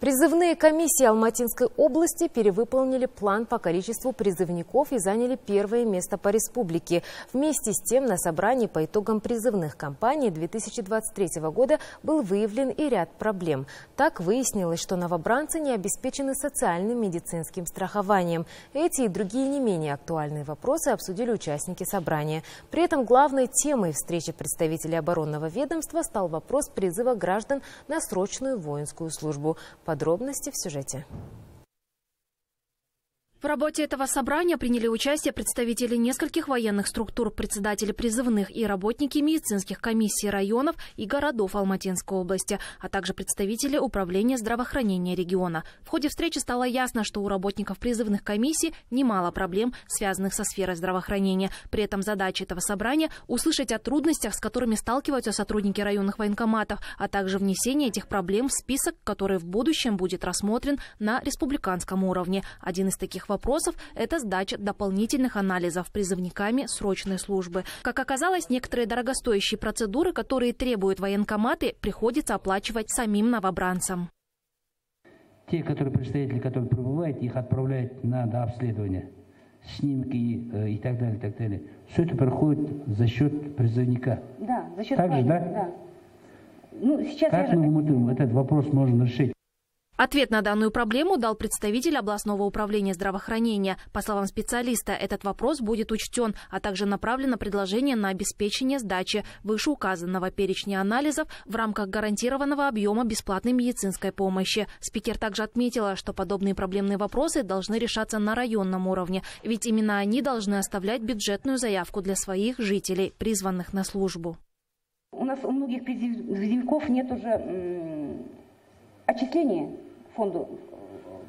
Призывные комиссии Алматинской области перевыполнили план по количеству призывников и заняли первое место по республике. Вместе с тем на собрании по итогам призывных кампаний 2023 года был выявлен и ряд проблем. Так выяснилось, что новобранцы не обеспечены социальным медицинским страхованием. Эти и другие не менее актуальные вопросы обсудили участники собрания. При этом главной темой встречи представителей оборонного ведомства стал вопрос призыва граждан на срочную воинскую службу. Подробности в сюжете. В работе этого собрания приняли участие представители нескольких военных структур, председатели призывных и работники медицинских комиссий районов и городов Алматинской области, а также представители управления здравоохранения региона. В ходе встречи стало ясно, что у работников призывных комиссий немало проблем, связанных со сферой здравоохранения. При этом задача этого собрания – услышать о трудностях, с которыми сталкиваются сотрудники районных военкоматов, а также внесение этих проблем в список, который в будущем будет рассмотрен на республиканском уровне. Один из таких вопросов – это сдача дополнительных анализов призывниками срочной службы. Как оказалось, некоторые дорогостоящие процедуры, которые требуют военкоматы, приходится оплачивать самим новобранцам. Те, которые представители, которые прибывают, их отправляют на дообследование. Снимки э, и так далее, и так далее. Все это проходит за счет призывника. Да, за счет Так же, да? да? Ну, сейчас как я же- мы думаем, этот вопрос можно решить? Ответ на данную проблему дал представитель областного управления здравоохранения. По словам специалиста, этот вопрос будет учтен, а также направлено предложение на обеспечение сдачи вышеуказанного перечня анализов в рамках гарантированного объема бесплатной медицинской помощи. Спикер также отметила, что подобные проблемные вопросы должны решаться на районном уровне, ведь именно они должны оставлять бюджетную заявку для своих жителей, призванных на службу. У нас у многих призыв- призывников нет уже отчисления фонду э,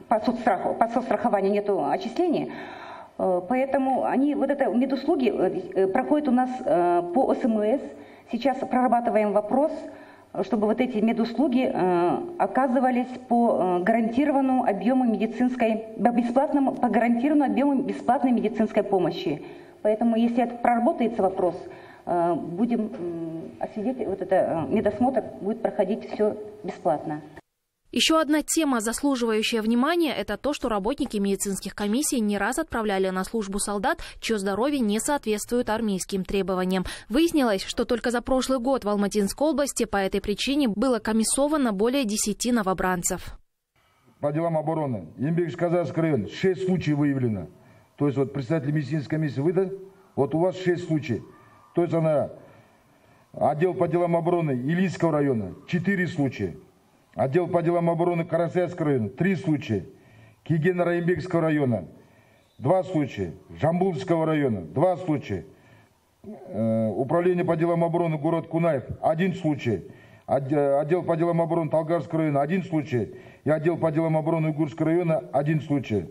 по соцстраху, по соцстрахованию нету отчисления, Э, поэтому они вот это медуслуги э, проходят у нас по СМС. Сейчас прорабатываем вопрос, чтобы вот эти медуслуги оказывались по гарантированному объему медицинской, бесплатному, по гарантированному объему бесплатной медицинской помощи. Поэтому, если это проработается вопрос, будем м, освидетель- вот это медосмотр будет проходить все бесплатно. Еще одна тема, заслуживающая внимания, это то, что работники медицинских комиссий не раз отправляли на службу солдат, чье здоровье не соответствует армейским требованиям. Выяснилось, что только за прошлый год в Алматинской области по этой причине было комиссовано более 10 новобранцев. по делам обороны. Янбек-Казахский район. Шесть случаев выявлено. То есть вот представитель медицинской комиссии выдал, вот у вас шесть случаев. То есть она, отдел по делам обороны Илийского района, четыре случая. Отдел по делам обороны Карасайского района, три случая. Кигена Раимбекского района, два случая. Жамбулского района, два случая. Э, Управление по делам обороны город Кунаев, один случай. Отде- Отдел по делам обороны Талгарского района, один случай. И отдел по делам обороны Угурского района, один случай.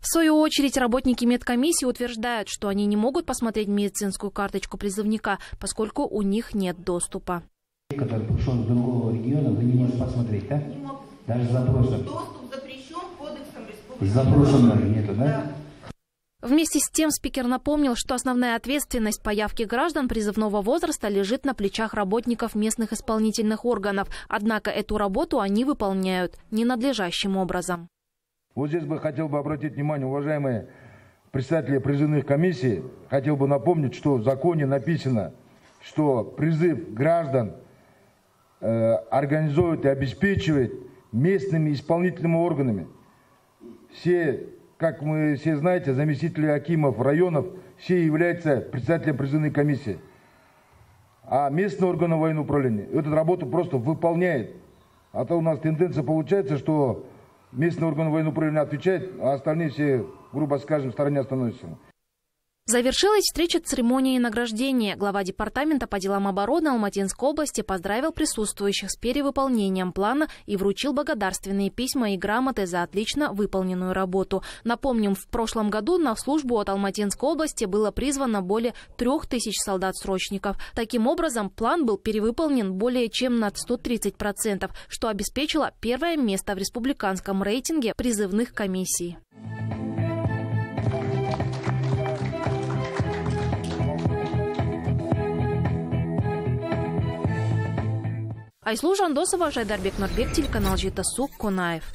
В свою очередь, работники медкомиссии утверждают, что они не могут посмотреть медицинскую карточку призывника, поскольку у них нет доступа. Который пришел с другого региона, вы не можете посмотреть, да? Даже с запросом. Доступ запрещен кодексом С республики. запросом даже нету, да? Вместе с тем спикер напомнил, что основная ответственность по явке граждан призывного возраста лежит на плечах работников местных исполнительных органов. Однако эту работу они выполняют ненадлежащим образом. Вот здесь бы хотел бы обратить внимание, уважаемые представители призывных комиссий, хотел бы напомнить, что в законе написано, что призыв граждан э, организует и обеспечивает местными исполнительными органами. Все, как мы все знаете, заместители акимов районов, все являются председателем призывной комиссии. А местные органы военного управления эту работу просто выполняет. А то у нас тенденция получается, что местные органы военного управления отвечают, а остальные все, грубо скажем, в стороне становятся. Завершилась встреча церемонии награждения. Глава департамента по делам обороны Алматинской области поздравил присутствующих с перевыполнением плана и вручил благодарственные письма и грамоты за отлично выполненную работу. Напомним, в прошлом году на службу от Алматинской области было призвано более трех тысяч солдат-срочников. Таким образом, план был перевыполнен более чем на 130%, что обеспечило первое место в республиканском рейтинге призывных комиссий. айсұлу жандосова жайдарбек нұрбек телеканал жетісу қонаев